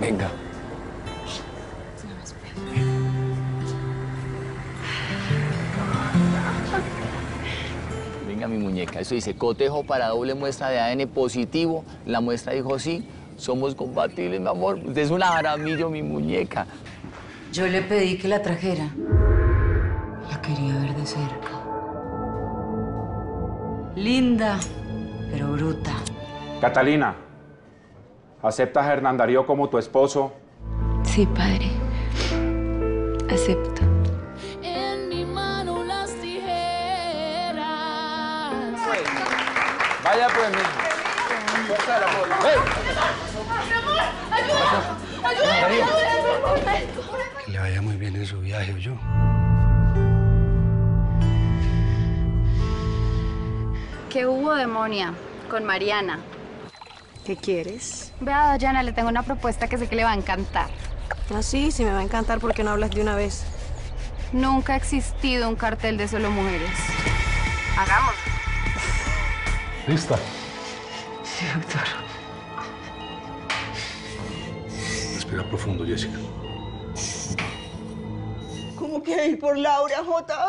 Venga. Venga, mi muñeca. Eso dice cotejo para doble muestra de ADN positivo. La muestra dijo sí. Somos compatibles, mi amor. Usted es una jaramillo, mi muñeca. Yo le pedí que la trajera. La quería ver de cerca. Linda, pero bruta. Catalina, ¿aceptas a Hernán Darío como tu esposo? Sí, padre. Acepto. En mi mano las tijeras. Vaya pues, mi. Fuerza del amor. Que le vaya muy bien en su viaje, yo. ¿Qué hubo, demonia? Con Mariana. ¿Qué quieres? Vea, Dayana, le tengo una propuesta que sé que le va a encantar. Ah, sí, sí me va a encantar porque no hablas de una vez. Nunca ha existido un cartel de solo mujeres. Hagamos. ¿Lista? Sí, doctor. Respira profundo, Jessica. ¿Cómo que ir por Laura, Jota?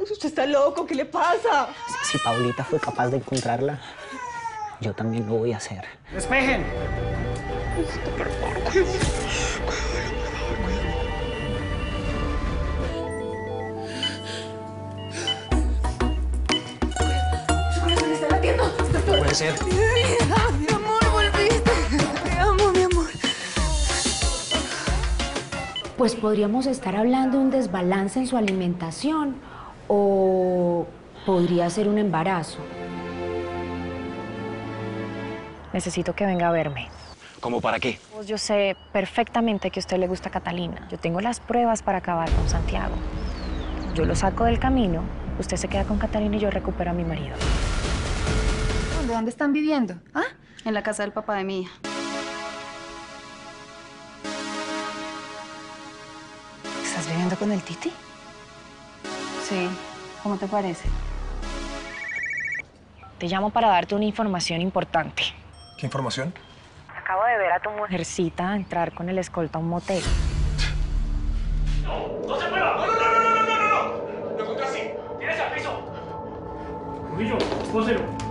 ¿Usted está loco? ¿Qué le pasa? Si Paulita fue capaz de encontrarla, yo también lo voy a hacer. ¡Despejen! Puede ser. Mi amor, volviste. Te amo, mi amor. Pues podríamos estar hablando de un desbalance en su alimentación o podría ser un embarazo. Necesito que venga a verme. ¿Cómo para qué? Pues Yo sé perfectamente que a usted le gusta Catalina. Yo tengo las pruebas para acabar con Santiago. Yo lo saco del camino, usted se queda con Catalina y yo recupero a mi marido. ¿De dónde están viviendo? ¿Ah? En la casa del papá de mi hija. ¿Estás viviendo con el Titi? Sí. ¿Cómo te parece? Te llamo para darte una información importante. ¿Qué información? Acabo de ver a tu mujercita entrar con el escolta a un motel. ¡No se mueva! ¡No, no, no, no, no, no, no! no! ¡Lo encontré así! ¡Tienes al piso! Murillo, póselo.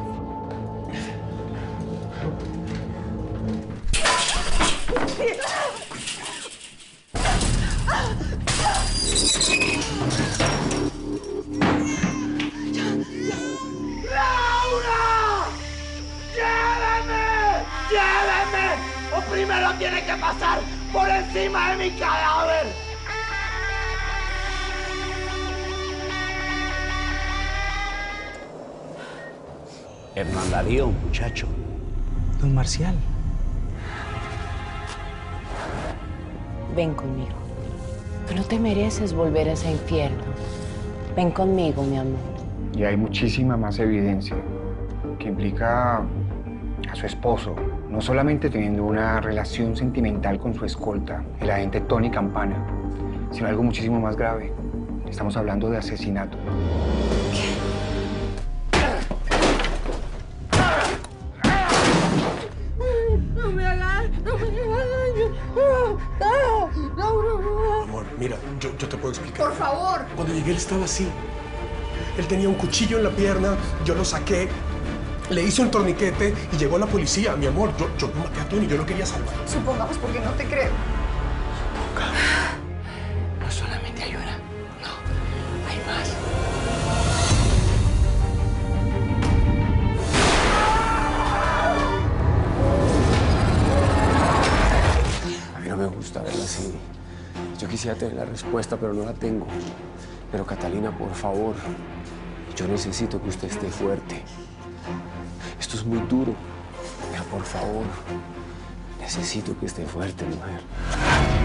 ¡O primero tiene que pasar por encima de mi cadáver! Hernán Darío, muchacho. Don Marcial. Ven conmigo. Tú no te mereces volver a ese infierno. Ven conmigo, mi amor. Y hay muchísima más evidencia que implica a su esposo, no solamente teniendo una relación sentimental con su escolta, el agente Tony Campana, sino algo muchísimo más grave. Estamos hablando de asesinato. ¡No me hagas! ¡No me hagas daño! ¡Laura! Amor, mira, yo, yo te puedo explicar. ¡Por favor! Cuando llegué él estaba así. Él tenía un cuchillo en la pierna, yo lo saqué, le hice un torniquete y llegó la policía. Mi amor, yo, yo no maté a Tony, yo lo quería salvar. Supongamos porque no te creo. No solamente hay una, no, hay más. A mí no me gusta verla así. Yo quisiera tener la respuesta, pero no la tengo. Pero Catalina, por favor, yo necesito que usted esté fuerte. Esto es muy duro. Vea, por favor, necesito que esté fuerte, mujer.